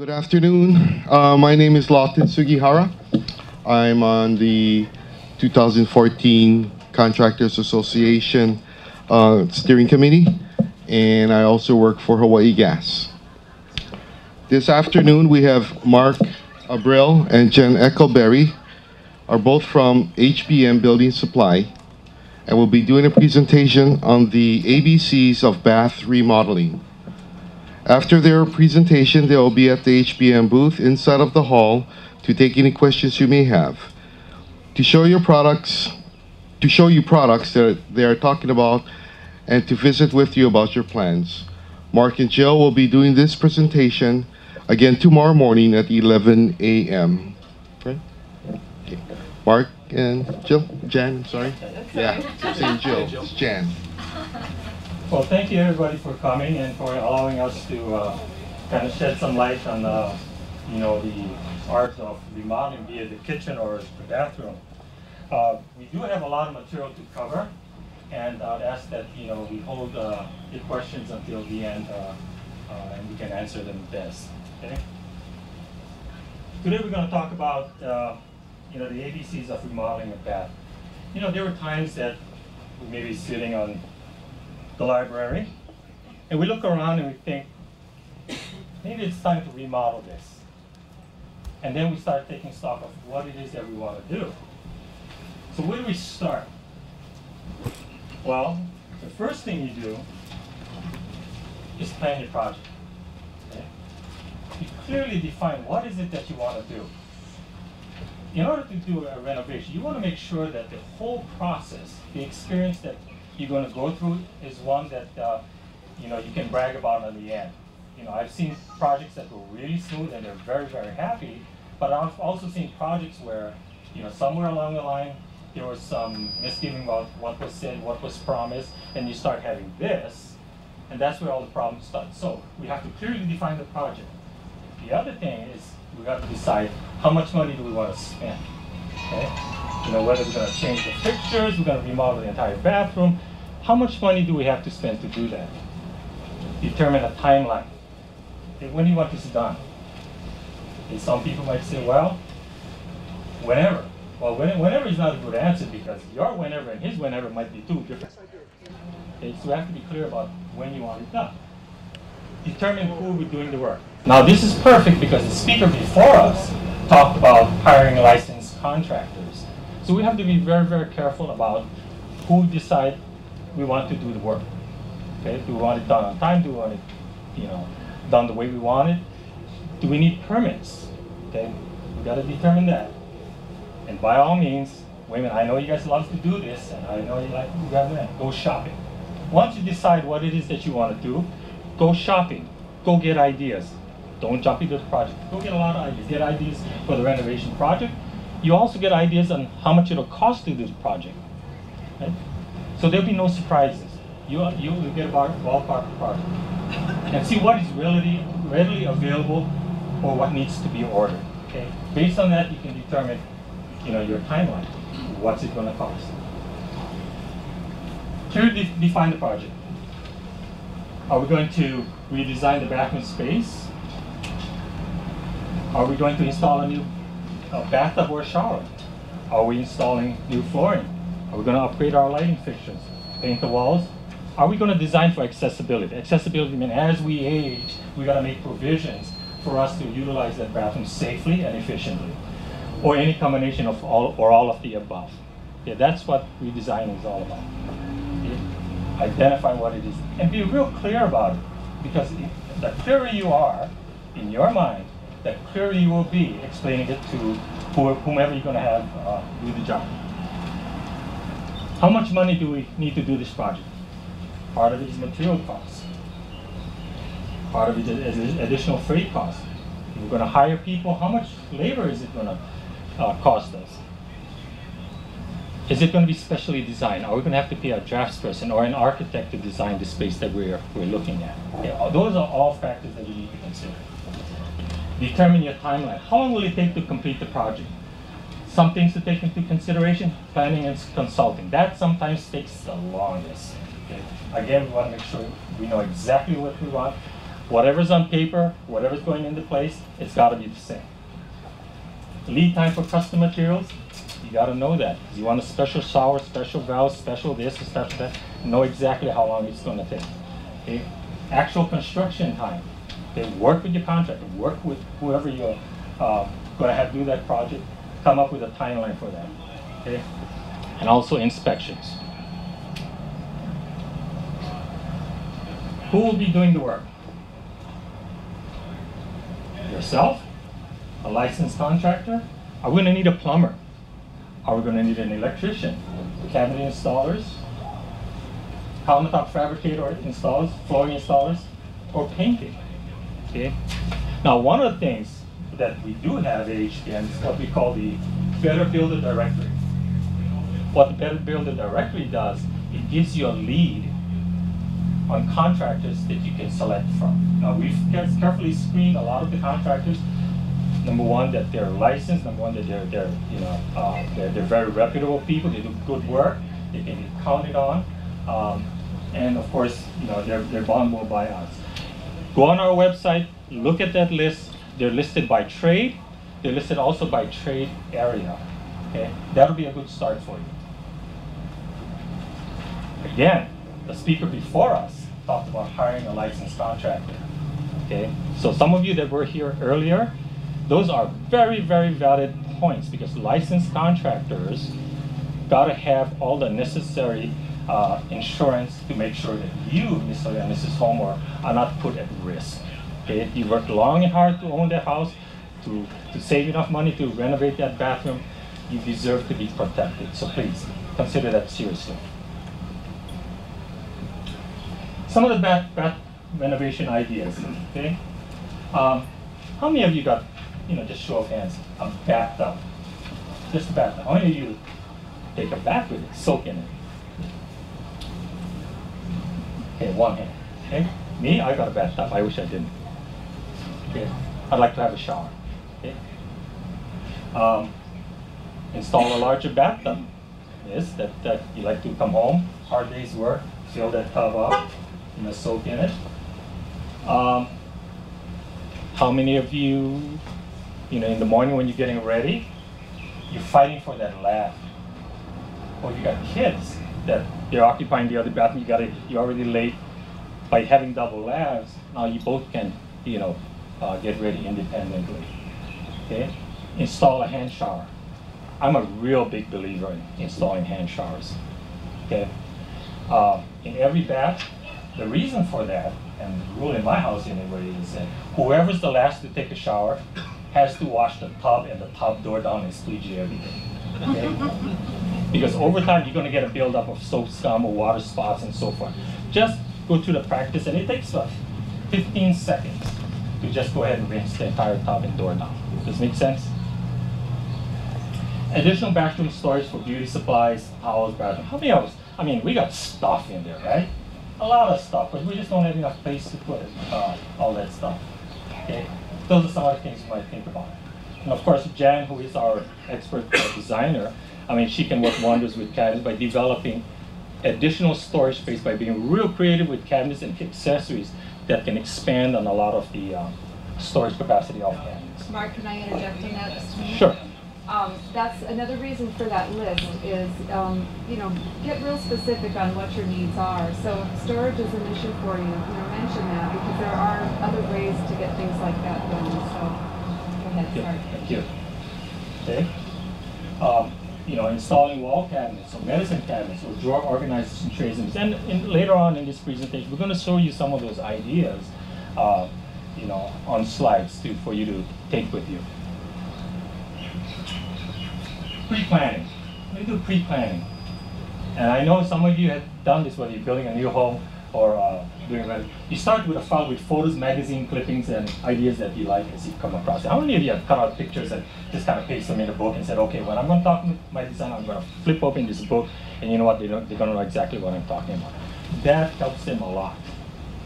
Good afternoon. Uh, my name is Lawton Sugihara. I'm on the 2014 Contractors Association uh, Steering Committee, and I also work for Hawaii Gas. This afternoon, we have Mark Abril and Jen Ekleberry, are both from HPM Building Supply, and will be doing a presentation on the ABCs of bath remodeling. After their presentation, they will be at the HPM booth inside of the hall to take any questions you may have. To show your products, to show you products that they are talking about, and to visit with you about your plans. Mark and Jill will be doing this presentation again tomorrow morning at 11 a.m. Right? Okay. Mark and Jill, Jan, I'm sorry. Yeah, saying Jill, it's Jan. Well, thank you everybody for coming and for allowing us to uh, kind of shed some light on, uh, you know, the art of remodeling, be it the kitchen or the bathroom. Uh, we do have a lot of material to cover, and I'd ask that, you know, we hold uh, your questions until the end, uh, uh, and we can answer them best, okay? Today we're going to talk about, you know, the ABCs of remodeling a bath. You know, there were times that we may be sitting on the library, and we look around and we think, maybe it's time to remodel this. And then we start taking stock of what it is that we want to do. So where do we start? Well, the first thing you do is plan your project. You clearly define what is it that you want to do. In order to do a renovation, you want to make sure that the whole process, the experience that you're going to go through is one that uh, you know you can brag about in the end. You know, I've seen projects that go really smooth and they're very, very happy, but I've also seen projects where, you know, somewhere along the line, there was some misgiving about what was said, what was promised, and you start having this, and that's where all the problems start. So we have to clearly define the project. The other thing is we have to decide how much money do we want to spend. Okay? You know, whether we're going to change the fixtures, we're going to remodel the entire bathroom. How much money do we have to spend to do that? Determine a timeline. Okay, when do you want this done? Okay, some people might say, well, whenever. Well, when, whenever is not a good answer because your whenever and his whenever might be two different. Okay, so we have to be clear about when you want it done. Determine who will be doing the work. Now this is perfect because the speaker before us talked about hiring licensed contractors. So we have to be very, very careful about who decide we want to do the work. Okay, do we want it done on time? Do we want it, you know, done the way we want it? Do we need permits? Okay, we got to determine that. And by all means, women, I know you guys love to do this, and I know you like you guys go shopping. Once you decide what it is that you want to do, go shopping, go get ideas. Don't jump into the project. Go get a lot of ideas. Get ideas for the renovation project. You also get ideas on how much it'll cost to do the project. Right? So there'll be no surprises. You you will get a ballpark project and see what is readily readily available or what needs to be ordered. Okay. Based on that, you can determine, you know, your timeline. What's it going to cost? Clearly de define the project. Are we going to redesign the bathroom space? Are we going to install a new uh, bathtub or shower? Are we installing new flooring? Are we going to upgrade our lighting fixtures? Paint the walls? Are we going to design for accessibility? Accessibility means as we age, we got to make provisions for us to utilize that bathroom safely and efficiently, or any combination of all or all of the above. Yeah, that's what redesign is all about. Identify what it is and be real clear about it, because the clearer you are in your mind, the clearer you will be explaining it to whomever you're going to have uh, do the job. How much money do we need to do this project? Part of it is material costs. Part of it is additional freight costs. We're going to hire people. How much labor is it going to uh, cost us? Is it going to be specially designed? Are we going to have to pay a draftsperson or an architect to design the space that we're, we're looking at? Okay, those are all factors that you need to consider. Determine your timeline. How long will it take to complete the project? Some things to take into consideration, planning and consulting. That sometimes takes the longest. Okay? Again, we want to make sure we know exactly what we want. Whatever's on paper, whatever's going into place, it's gotta be the same. Lead time for custom materials, you gotta know that. You want a special shower, special valve, special this, special that, know exactly how long it's gonna take. Okay? Actual construction time, okay, work with your contractor, work with whoever you're, uh, gonna have do that project, come up with a timeline for that, okay? And also inspections. Who will be doing the work? Yourself? A licensed contractor? Are we gonna need a plumber? Are we gonna need an electrician? Cabinet installers? Countertop fabricator installers, flooring installers, or painting? Okay? Now, one of the things that we do have at HPM is what we call the Better Builder Directory. What the Better Builder Directory does, it gives you a lead on contractors that you can select from. Now, we've carefully screened a lot of the contractors. Number one, that they're licensed. Number one, that they're, they're you know, uh, they're, they're very reputable people. They do good work. They can be counted on. Um, and of course, you know, they're, they're bondable by us. Go on our website, look at that list. They're listed by trade. They're listed also by trade area. Okay, that'll be a good start for you. Again, the speaker before us talked about hiring a licensed contractor. Okay, so some of you that were here earlier, those are very, very valid points because licensed contractors gotta have all the necessary uh, insurance to make sure that you, Mr. and Mrs. Homer, are not put at risk. Okay, you worked long and hard to own that house, to, to save enough money to renovate that bathroom. You deserve to be protected. So please consider that seriously. Some of the bath, bath renovation ideas. Okay, um, how many of you got, you know, just show of hands, a bathtub? Just a bathtub. How many of you take a bath with it, soak in it? Okay, one hand. Okay, me, I got a bathtub. I wish I didn't. Okay, I'd like to have a shower. Okay. Um, install a larger bathtub. Yes, that, that you like to come home, hard day's work, fill that tub up, you know, soak in it. Um, how many of you, you know, in the morning when you're getting ready, you're fighting for that lav? Or you got kids that they're occupying the other bathroom, you got it, you're already late. By having double lavs, now you both can, you know, uh, get ready independently. Okay? Install a hand shower. I'm a real big believer in installing hand showers. Okay? Uh, in every bath, the reason for that, and the rule in my house anyway, is that whoever's the last to take a shower has to wash the tub and the tub door down and squeegee everything. Okay? because over time you're going to get a buildup of soap scum or water spots and so forth. Just go through the practice, and it takes about 15 seconds to just go ahead and rinse the entire tub and door down. Does this make sense? Additional bathroom storage for beauty supplies, towels, bathroom. How many of us? I mean, we got stuff in there, right? A lot of stuff, but we just don't have enough space to put uh, all that stuff. Okay, those are some of the things you might think about. And of course, Jan, who is our expert designer, I mean, she can work wonders with cabinets by developing additional storage space by being real creative with cabinets and accessories that can expand on a lot of the um, storage capacity of cabinets. Mark, can I interject on that just a minute? Sure. Um, that's another reason for that list is, um, you know, get real specific on what your needs are. So storage is an issue for you, you know, mention that because there are other ways to get things like that done. So, go ahead, Yeah. Thank you. Okay. You know, installing wall cabinets or medicine cabinets or drawer organizers and trays. And, and later on in this presentation, we're going to show you some of those ideas, uh, you know, on slides to, for you to take with you. Pre-planning. We do pre-planning. And I know some of you have done this, whether you're building a new home or uh, doing start with a file with photos, magazine clippings, and ideas that you like as you come across. How many of you have cut out pictures and just kind of paste them in a book and said, okay, when I'm going to talk to my designer, I'm going to flip open this book, and you know what? They don't, they're going to know exactly what I'm talking about. That helps them a lot.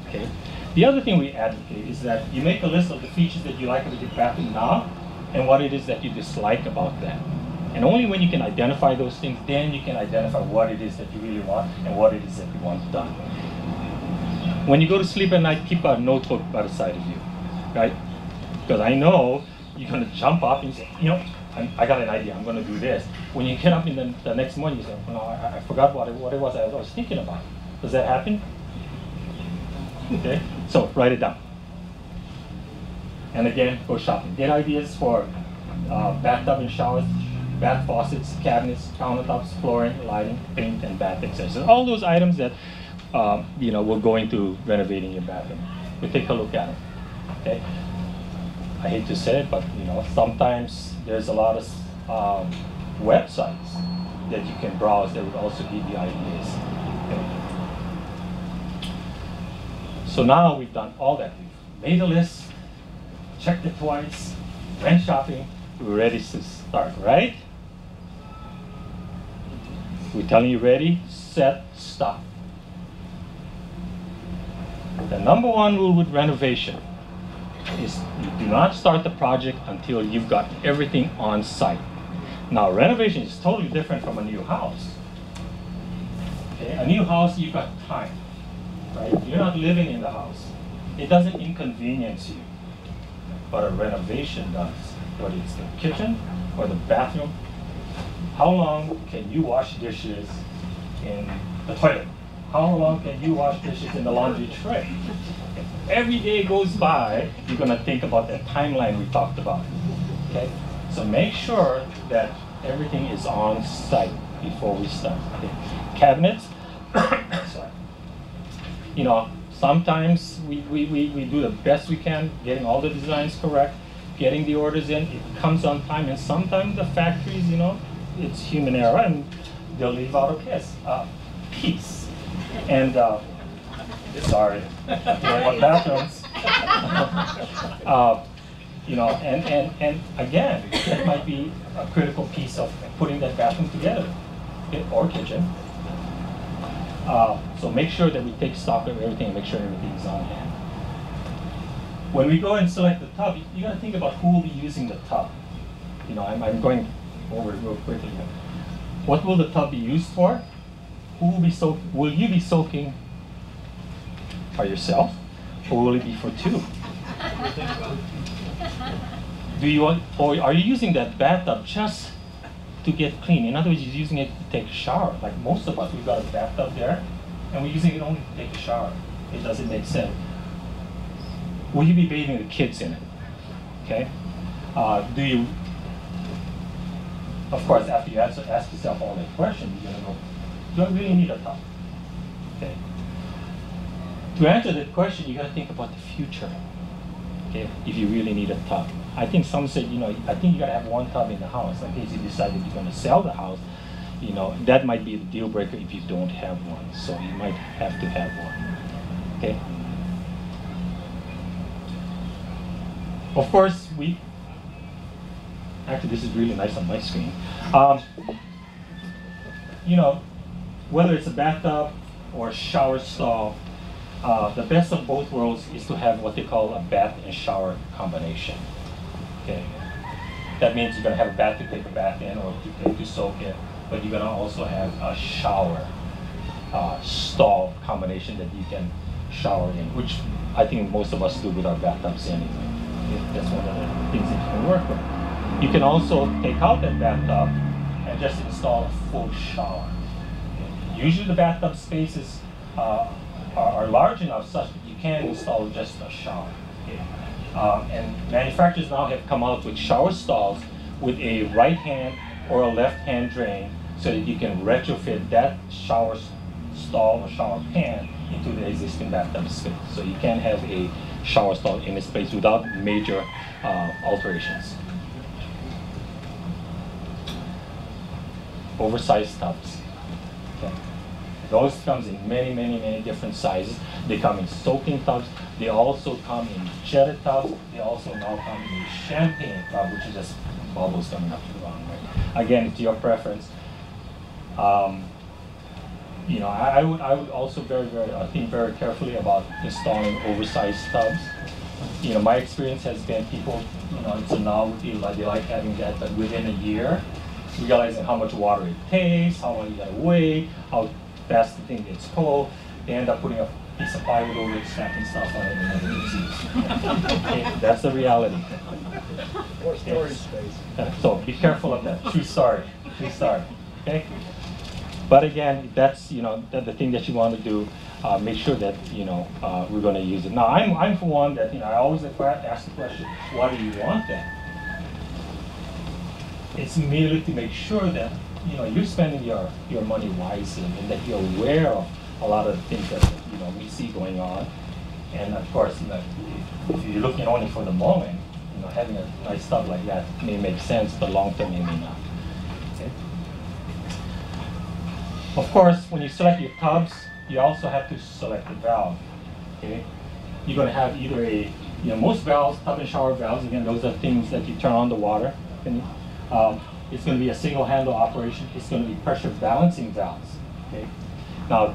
Okay. The other thing we advocate is that you make a list of the features that you like about your bathroom now, and what it is that you dislike about that. And only when you can identify those things, then you can identify what it is that you really want and what it is that you want done. When you go to sleep at night, keep a notebook by the side of you, right? Because I know you're gonna jump up and say, you know, I, I got an idea, I'm gonna do this. When you get up in the, the next morning, you say, well, I, I forgot what it, what it was I was thinking about. Does that happen? Okay, so write it down. And again, go shopping. Get ideas for uh, bathtub and showers, bath faucets, cabinets, countertops, flooring, lighting, paint, and bath accessories. All those items that um, you know we're going into renovating your bathroom. We take a look at it. Okay. I hate to say it, but you know sometimes there's a lot of um, websites that you can browse that would also give you ideas. Okay. So now we've done all that. We've made a list, checked it twice, went shopping, we're ready to start, right? We're telling you ready, set, stop. The number one rule with renovation is you do not start the project until you've got everything on site. Now renovation is totally different from a new house. Okay, a new house you've got time, right? You're not living in the house. It doesn't inconvenience you, but a renovation does whether it's the kitchen or the bathroom, how long can you wash dishes in the toilet? How long can you wash dishes in the laundry tray? Every day goes by, you're gonna think about that timeline we talked about. Okay? So make sure that everything is on site before we start. Okay? Cabinets, sorry. You know, sometimes we, we, we, we do the best we can, getting all the designs correct getting the orders in, it comes on time, and sometimes the factories, you know, it's human error, and they'll leave out a piece, uh, piece. And uh, sorry, what bathrooms? uh, you know, and, and, and again, that might be a critical piece of putting that bathroom together, or kitchen. Uh, so make sure that we take stock of everything and make sure everything is on hand. When we go and select the tub, you, you got to think about who will be using the tub. You know, I'm, I'm going over it real quickly here. What will the tub be used for? Who will be soak? Will you be soaking by yourself, or will it be for two? Do you want, or are you using that bathtub just to get clean? In other words, you're using it to take a shower. Like most of us, we've got a bathtub there, and we're using it only to take a shower. It doesn't make sense will you be bathing the kids in it? Okay? Uh, do you, of course, after you answer, ask yourself all that question, you're gonna go, do I really need a tub? Okay. To answer that question, you gotta think about the future. Okay, if you really need a tub. I think some said, you know, I think you gotta have one tub in the house in case you decide that you're gonna sell the house. You know, that might be the deal breaker if you don't have one. So you might have to have one. Okay. Of course, we, actually this is really nice on my screen. Um, you know, whether it's a bathtub or a shower stall, uh, the best of both worlds is to have what they call a bath and shower combination. Okay, that means you're gonna have a bath to take a bath in or to, to soak in, but you're gonna also have a shower uh, stall combination that you can shower in, which I think most of us do with our bathtubs anyway that's one of the things that you can work with. You can also take out that bathtub and just install a full shower. Usually the bathtub spaces uh, are, are, large enough such that you can install just a shower. Um, and manufacturers now have come out with shower stalls with a right hand or a left hand drain so that you can retrofit that shower stall or shower pan into the existing bathtub space. So you can have a shower stall in this space without major uh, alterations. Oversized tubs. Okay. Those comes in many, many, many different sizes. They come in soaking tubs. They also come in jetted tubs. They also now come in champagne tub, which is just bubbles coming up to the wrong way. Again, it's your preference. Um, you know, I, I, would I would also very very uh, think very carefully about installing oversized tubs. You know, my experience has been people, you know, it's a novelty, like they like having that, but within a year, realizing how much water it takes, how long you gotta wait, how fast the thing gets cold, they end up putting a piece of plywood over it, snapping stuff on it, and never gets used. Okay, That's the reality. Or storage space. Uh, So be careful of that. True story. True story. Okay. But again, that's you know the, the thing that you want to do. Uh, make sure that you know uh, we're going to use it. Now I'm I'm for one that you know I always ask the question, why do you want that? It's merely to make sure that you know you're spending your your money wisely and that you're aware of a lot of things that you know we see going on. And of course, you know, if, you're looking only for the moment, you know, having a nice stuff like that may make sense, but long term it may not. Okay? Of course, when you select your tubs, you also have to select the valve. Okay? You're going to have either a, you know, most valves, tub and shower valves, again, those are things that you turn on the water. Um, it's going to be a single handle operation. It's going to be pressure balancing valves. Okay? Now,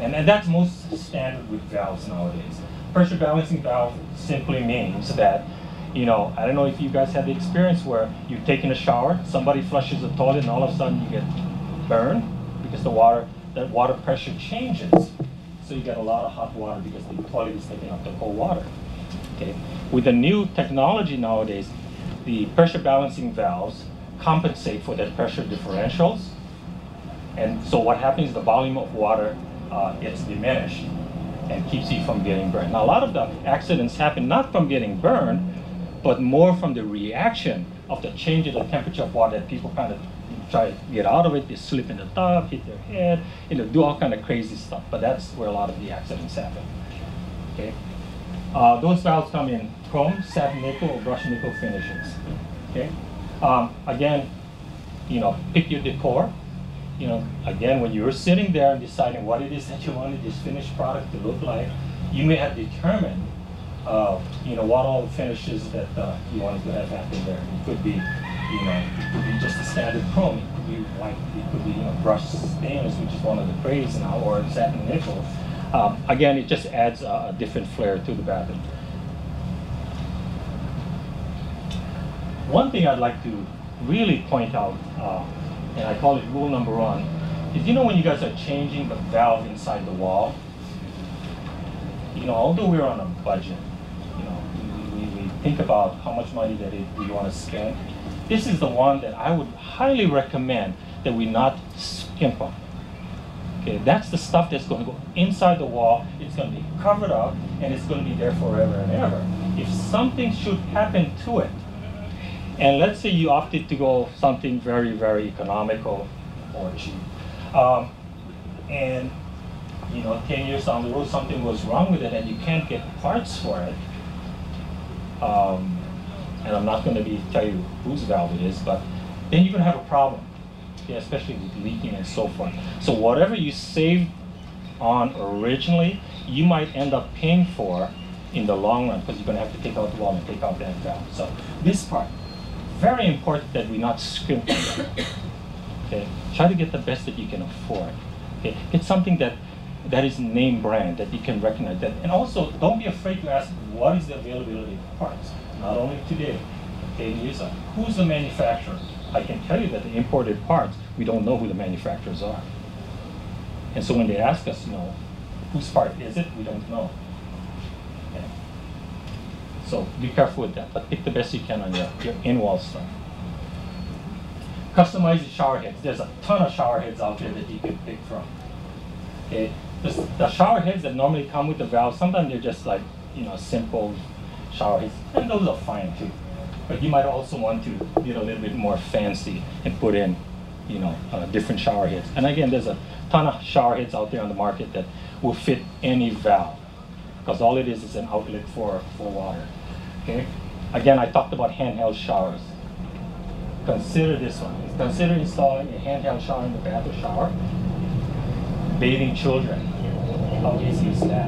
and, and that's most standard with valves nowadays. Pressure balancing valve simply means that, you know, I don't know if you guys had the experience where you've taken a shower, somebody flushes the toilet, and all of a sudden you get burned because the water, that water pressure changes. So you get a lot of hot water because the toilet is taking up the cold water. Okay. With the new technology nowadays, the pressure balancing valves compensate for that pressure differentials. And so what happens, is the volume of water uh, gets diminished and keeps you from getting burned. Now, a lot of the accidents happen not from getting burned, but more from the reaction of the change in the temperature of water that people kind of try to get out of it. They slip in the tub, hit their head, you know, do all kind of crazy stuff. But that's where a lot of the accidents happen. Okay. Uh, those valves come in chrome, satin nickel, or brushed nickel finishes. Okay. Um, again, you know, pick your decor. You know, again, when you're sitting there and deciding what it is that you wanted this finished product to look like, you may have determined, uh, you know, what all the finishes that uh, you wanted to have happen there. It could be, you know, it could be just a standard chrome. It could be white. It could be, you know, brushed stainless, which is one of the craze now, or satin nickel. Um, again, it just adds a, a different flair to the bathroom. One thing I'd like to really point out, uh, and I call it rule number one, is you know when you guys are changing the valve inside the wall, you know, although we're on a budget, you know, we, we, we think about how much money that it, we want to spend. This is the one that I would highly recommend that we not skimp on. Okay, that's the stuff that's going to go inside the wall. It's going to be covered up, and it's going to be there forever and ever. If something should happen to it, and let's say you opted to go something very, very economical or cheap, um, and you know, 10 years down the road, something goes wrong with it, and you can't get parts for it. Um, and I'm not going to be tell you whose valve it is, but then you're going to have a problem yeah, especially with leaking and so forth. So whatever you saved on originally, you might end up paying for in the long run because you're going to have to take out the wall and take out that valve. So this part, very important that we not skimp. Okay, try to get the best that you can afford. Okay, get something that that is name brand that you can recognize that, and also don't be afraid to ask what is the availability of parts. Not only today, okay, years on. Who's the manufacturer? I can tell you that the imported parts, we don't know who the manufacturers are. And so when they ask us, you know, whose part is it, we don't know. So be careful with that, but pick the best you can on your, your in-wall stuff. Customize the shower heads. There's a ton of shower heads out there that you can pick from. Okay, the, the shower heads that normally come with the valve, sometimes they're just like, you know, simple shower heads, and those are fine too. But you might also want to get a little bit more fancy and put in, you know, uh, different shower heads. And again, there's a ton of shower heads out there on the market that will fit any valve, because all it is is an outlet for, for water. Okay. Again, I talked about handheld showers. Consider this one. Consider installing a handheld shower in the bathroom shower. Bathing children. How easy is that?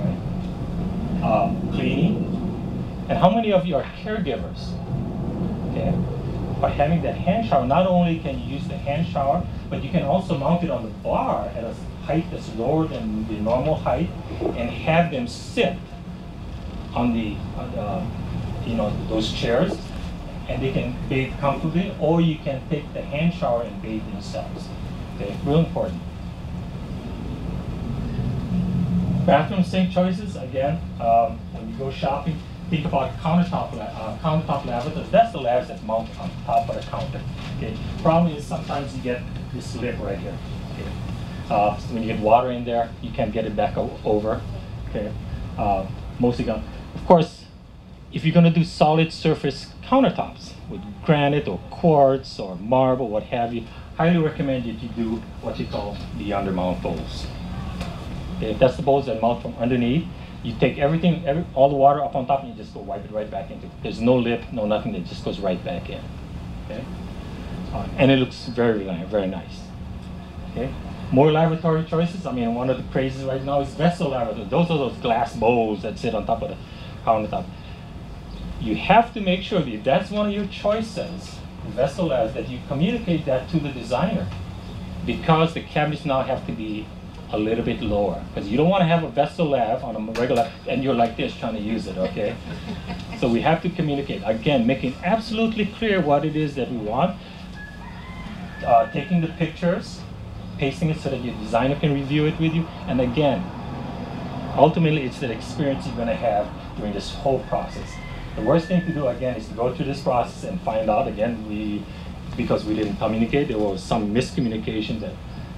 Right? Um, cleaning. And how many of you are caregivers? Okay. By having that hand shower, not only can you use the hand shower, but you can also mount it on the bar at a height that's lower than the normal height, and have them sit on the, uh, you know, those chairs, and they can bathe comfortably, or you can take the hand shower and bathe themselves. Okay, real important. Bathroom sink choices, again, um, when you go shopping, think about countertop, uh, countertop lavatories. That's the lavs that mount on top of the counter. Okay. Problem is sometimes you get this lip right here. Okay. Uh, so when you get water in there, you can't get it back over. Okay. Uh, mostly of course, if you're gonna do solid surface countertops with granite or quartz or marble, what have you, highly recommend that you do what you call the undermount bowls. Okay, that's the bowls that mount from underneath, you take everything, every, all the water up on top and you just go wipe it right back into. There's no lip, no nothing, it just goes right back in. Okay? Uh, and it looks very, very nice. Okay? More lavatory choices. I mean, one of the crazes right now is vessel lavatory. Those are those glass bowls that sit on top of the countertop. You have to make sure that if that's one of your choices, vessel lavs, that you communicate that to the designer because the cabinets now have to be a little bit lower because you don't want to have a vessel lav on a regular and you're like this trying to use it okay? So we have to communicate. Again making absolutely clear what it is that we want. Uh, taking the pictures pasting it so that your designer can review it with you and again ultimately it's the experience you're going to have during this whole process the worst thing to do again is to go through this process and find out again we because we didn't communicate there was some miscommunication that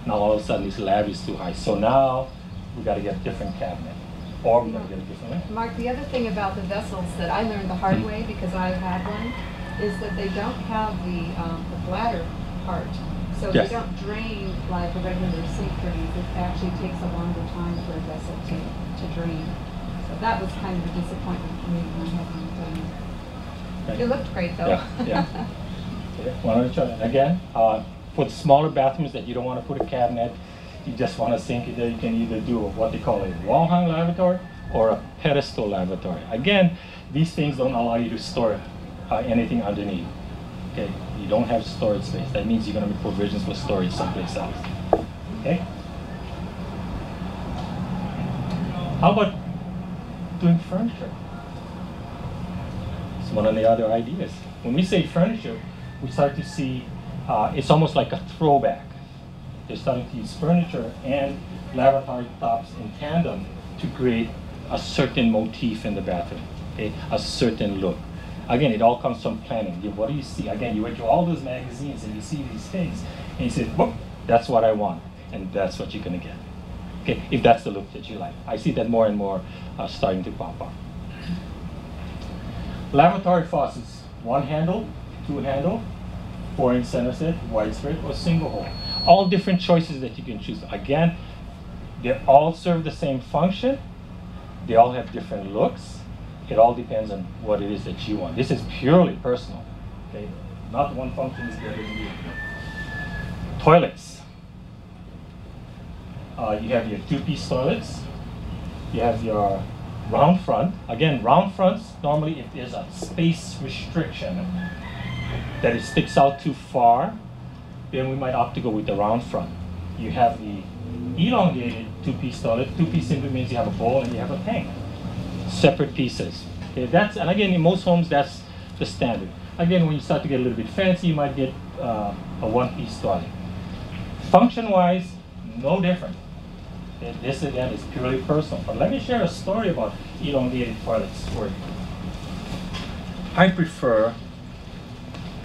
now all of a sudden this lav is too high so now we got to get a different cabinet or we got to get a different lav. Mark, the other thing about the vessels that I learned the hard Mhm. way because I've had one is that they don't have the, um, the bladder part. So Yes. they don't drain like a regular sink drains. It actually takes a longer time for a vessel to, to drain. That was kind of a disappointment for me when I had one done. Okay. It looked great though. Yeah, yeah. One at a time. Again, uh, for the smaller bathrooms that you don't want to put a cabinet, you just want to sink it there, you can either do what they call a wall hung lavatory or a pedestal lavatory. Again, these things don't allow you to store uh, anything underneath. Okay, you don't have storage space. That means you're going to make provisions for storage someplace else. Okay. How about furniture? It's one of the other ideas. When we say furniture, we start to see uh, it's almost like a throwback. They're starting to use furniture and lavatory tops in tandem to create a certain motif in the bathroom, okay? a certain look. Again, it all comes from planning. You- What do you see? Again, you went through all those magazines and you see these things, and you say, "Whoop, that's what I want," and that's what you're gonna get. Okay, if that's the look that you like. I see that more and more uh, starting to pop up. Lavatory faucets, one handle, two handle, four inch center set, widespread, or single hole. All different choices that you can choose. Again, they all serve the same function. They all have different looks. It all depends on what it is that you want. This is purely personal. Okay, not one function is better than the other. Toilets. Uh, you have your two-piece toilets. You have your round front. Again, round fronts, normally if there's a space restriction that it sticks out too far, then we might opt to go with the round front. You have the elongated two-piece toilet. Two-piece simply means you have a bowl and you have a tank. Separate pieces. Okay, that's and again in most homes that's the standard. Again, when you start to get a little bit fancy, you might get uh, a one-piece toilet. Function-wise, no different. This again is purely personal. But let me share a story about elongated toilets for you. I prefer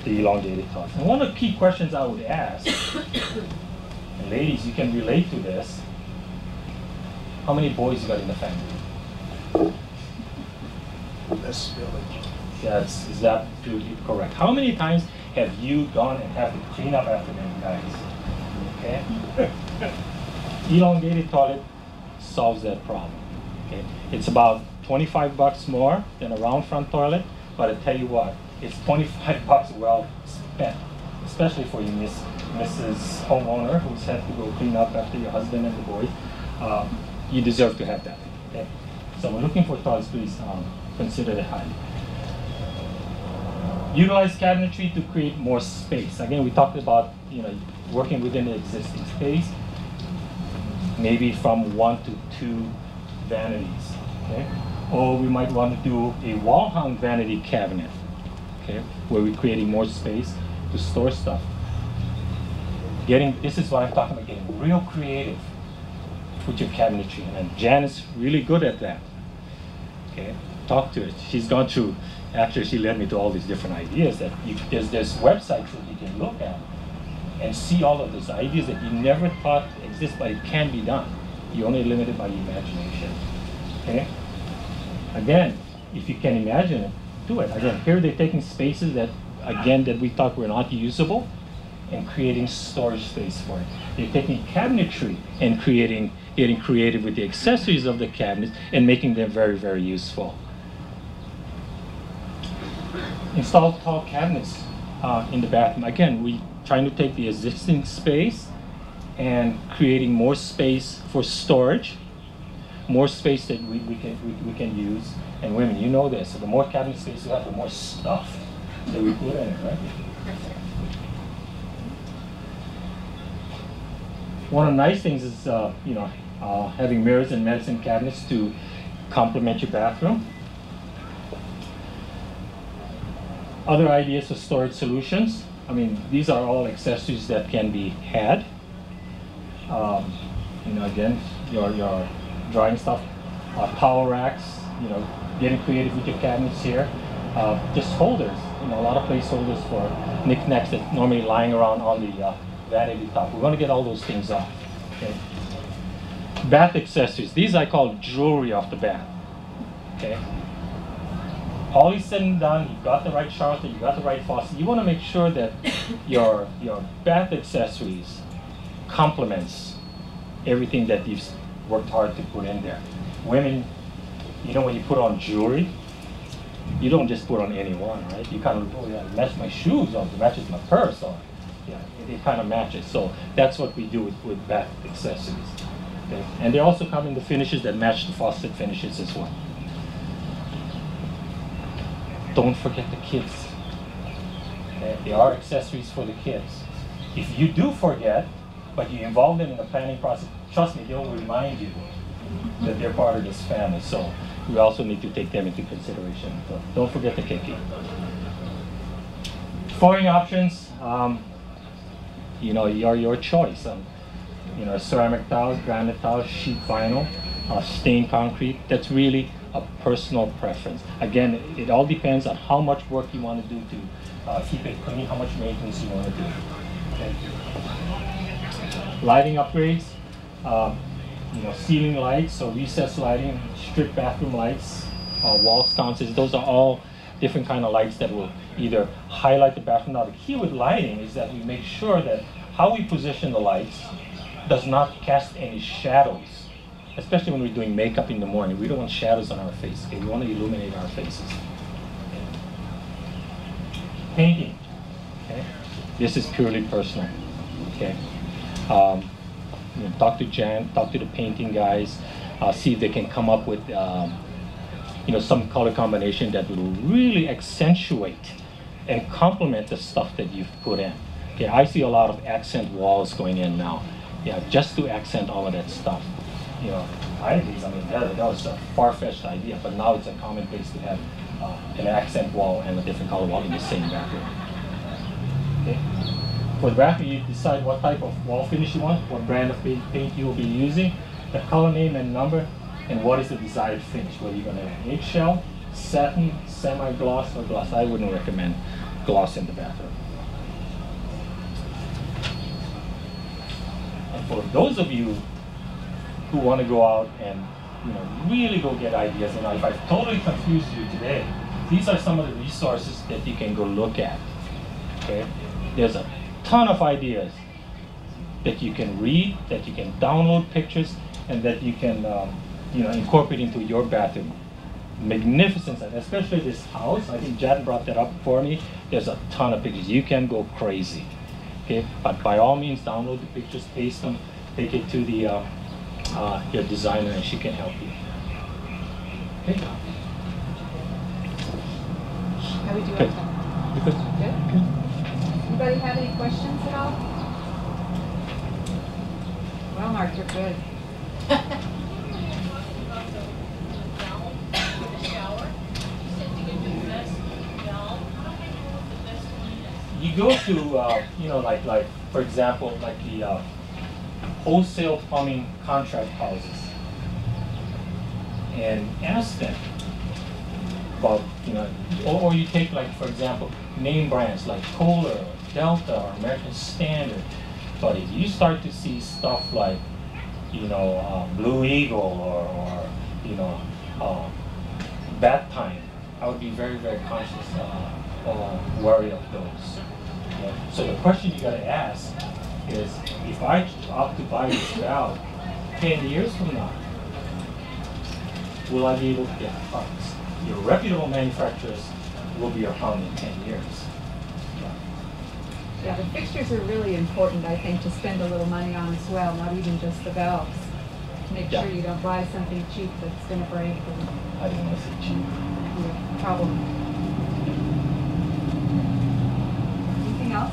the elongated toilets. And one of the key questions I would ask, and ladies, you can relate to this. How many boys you got in the family? This village. That's is that absolutely correct. How many times have you gone and have to clean up after them guys? Okay? Elongated toilet solves that problem. Okay? It's about 25 bucks more than a round front toilet, but I tell you what, it's 25 bucks well spent, especially for you, Miss Mrs. Homeowner, who's had to go clean up after your husband and the boys. Um, you deserve to have that. Okay? So we're looking for toilets, please um, consider that highly. Utilize cabinetry to create more space. Again, we talked about you know working within the existing space, maybe from one to two vanities. Okay, or we might want to do a wall-hung vanity cabinet. Okay, where we're creating more space to store stuff. Getting this is what I'm talking about. Getting real creative with your cabinetry. And Jan is really good at that. Okay, talk to her. She's gone through. Actually, she led me to all these different ideas that you, there's there's websites that you can look at and see all of these ideas that you never thought exist, but it can be done. You're only limited by your imagination. Okay. Again, if you can imagine it, do it. Again, here they're taking spaces that, again, that we thought were not usable and creating storage space for it. They're taking cabinetry and creating, getting creative with the accessories of the cabinets and making them very, very useful. Install tall cabinets uh, in the bathroom. Again, we trying to take the existing space and creating more space for storage, more space that we, we, can, we, we can use. And women, you know this, so the more cabinet space you have, the more stuff that we put in it, right? One of the nice things is, uh, you know, uh, having mirrors and medicine cabinets to complement your bathroom. Other ideas for storage solutions. I mean, these are all accessories that can be had. Um, you know, again, your, your drying stuff, uh, power racks, you know, getting creative with your cabinets here. Uh, just holders, you know, a lot of placeholders for knickknacks that normally lying around on the uh, vanity top. We want to get all those things off. Okay. Bath accessories. These I call jewelry off the bath. Okay. All is said and done, you've got the right shower, you've got the right faucet. You want to make sure that your your bath accessories complements everything that you've worked hard to put in there. Women, you know, when you put on jewelry, you don't just put on any one, right? You kind of, oh yeah, match my shoes, or it matches my purse, or yeah, it, it kind of matches. So that's what we do with, with bath accessories. Okay? And they also come in the finishes that match the faucet finishes as well. Don't forget the kids. Okay? They are accessories for the kids. If you do forget, but you involve them in the planning process, trust me, they'll remind you that they're part of this family. So we also need to take them into consideration. So don't forget the kiki. Flooring options, um, you know, are your choice. Um, you know, ceramic tiles, granite tiles, sheet vinyl, uh, stained concrete. That's really a personal preference. Again, it, all depends on how much work you want to do to uh, keep it clean, how much maintenance you want to do. Okay. Lighting upgrades, uh, you know, ceiling lights, so recessed lighting, strip bathroom lights, uh, wall sconces. Those are all different kind of lights that will either highlight the bathroom. Now, the key with lighting is that we make sure that how we position the lights does not cast any shadows, especially when we're doing makeup in the morning. We don't want shadows on our face. Okay? We want to illuminate our faces. Painting. Okay? This is purely personal. Okay. Um, you know, talk to Jan, talk to the painting guys, uh, see if they can come up with um, you know some color combination that will really accentuate and complement the stuff that you've put in. Okay, I see a lot of accent walls going in now. Yeah, just to accent all of that stuff. You know, I I mean that, that was a far-fetched idea, but now it's a commonplace to have uh, an accent wall and a different color wall in the same bathroom. Okay. For the bathroom, you decide what type of wall finish you want, what brand of paint paint you will be using, the color name and number, and what is the desired finish. Whether you're going to have eggshell, satin, semi-gloss, or gloss. I wouldn't recommend gloss in the bathroom. And for those of you who want to go out and you know really go get ideas, and if I've totally confused you today, these are some of the resources that you can go look at. Okay, there's a ton of ideas that you can read, that you can download pictures, and that you can um, you know incorporate into your bathroom. Magnificent, especially this house. I think Jan brought that up for me. There's a ton of pictures. You can go crazy. Okay, but by all means, download the pictures, paste them, take it to the uh, uh, your designer, and she can help you. Okay. How we do Okay. time? Good? Good? Anybody have any questions at all? Well, Mark, you're good. you go to uh, you know like like for example like the uh, wholesale plumbing contract houses and ask them about, you know, or, or you take like, for example, name brands like Kohler, Delta, or American Standard. But if you start to see stuff like, you know, uh, Blue Eagle or, or you know, uh, Bat Time, I would be very, very conscious, uh, wary of those. So the question you gotta ask is, if I opt to buy this valve, ten years from now, will I be able to get parts? Your reputable manufacturers will be around in ten years. Yeah, the fixtures are really important, I think, to spend a little money on as well, not even just the valves. Make Yeah. sure you don't buy something cheap that's gonna break and I don't want to say cheap. problem. Anything else?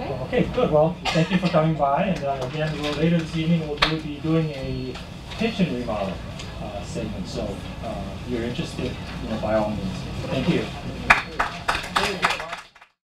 Okay, Okay, good. Well, thank you for coming by, and uh, again, we'll, later this evening, we'll do, be doing a kitchen remodel uh, segment. So, uh, if you're interested, you know, by all means. Thank you.